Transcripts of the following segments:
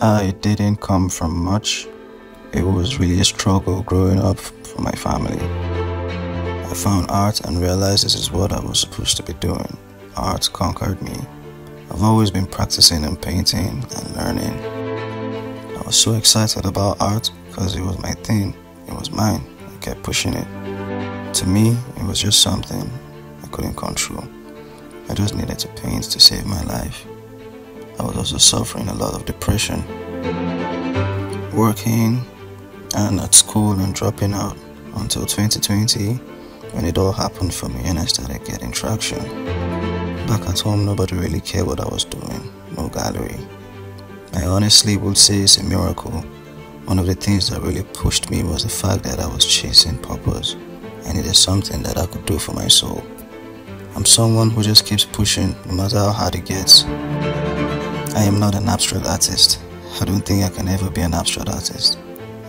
Ah, I didn't come from much. It was really a struggle growing up for my family. I found art and realized this is what I was supposed to be doing. Art conquered me. I've always been practicing and painting and learning. I was so excited about art because it was my thing. It was mine. I kept pushing it. To me, it was just something I couldn't control. I just needed to paint to save my life. I was also suffering a lot of depression. Working and at school and dropping out until 2020 when it all happened for me and I started getting traction. Back at home, nobody really cared what I was doing, no gallery. I honestly would say it's a miracle. One of the things that really pushed me was the fact that I was chasing purpose. I needed something that I could do for my soul. I'm someone who just keeps pushing no matter how hard it gets. I am not an abstract artist. I don't think I can ever be an abstract artist.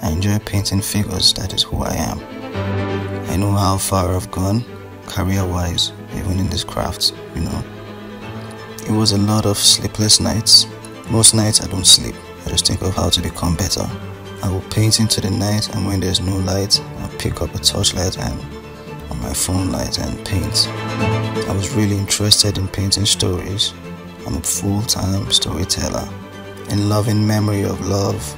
I enjoy painting figures, that is who I am. I know how far I've gone, career wise, even in this craft, you know. It was a lot of sleepless nights. Most nights I don't sleep, I just think of how to become better. I will paint into the night, and when there's no light, I'll pick up a torchlight and on my phone light and paint. I was really interested in painting stories, I'm a full-time storyteller. In loving memory of love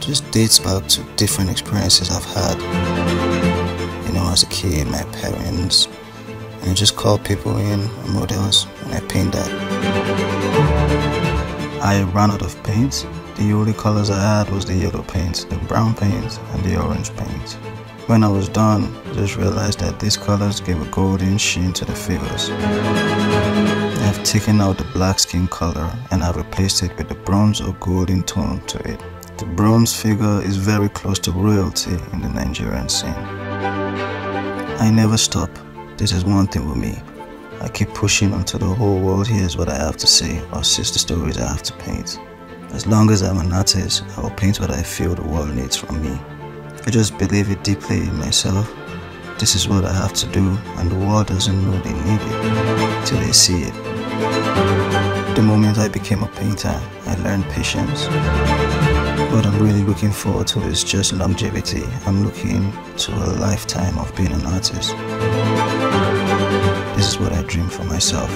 just dates back to different experiences I've had. You know, as a kid, my parents, and I just call people in, models, and I paint that. I ran out of paint. The only colors I had was the yellow paint, the brown paint, and the orange paint. When I was done, I just realized that these colors gave a golden sheen to the figures. I've taken out the black skin color and I've replaced it with a bronze or golden tone to it. The bronze figure is very close to royalty in the Nigerian scene. I never stop. This is one thing with me. I keep pushing until the whole world hears what I have to say or sees the stories I have to paint. As long as I'm an artist, I will paint what I feel the world needs from me. I just believe it deeply in myself. This is what I have to do, and the world doesn't know they need it till they see it. The moment I became a painter, I learned patience. What I'm really looking forward to is just longevity. I'm looking to a lifetime of being an artist. This is what I dream for myself.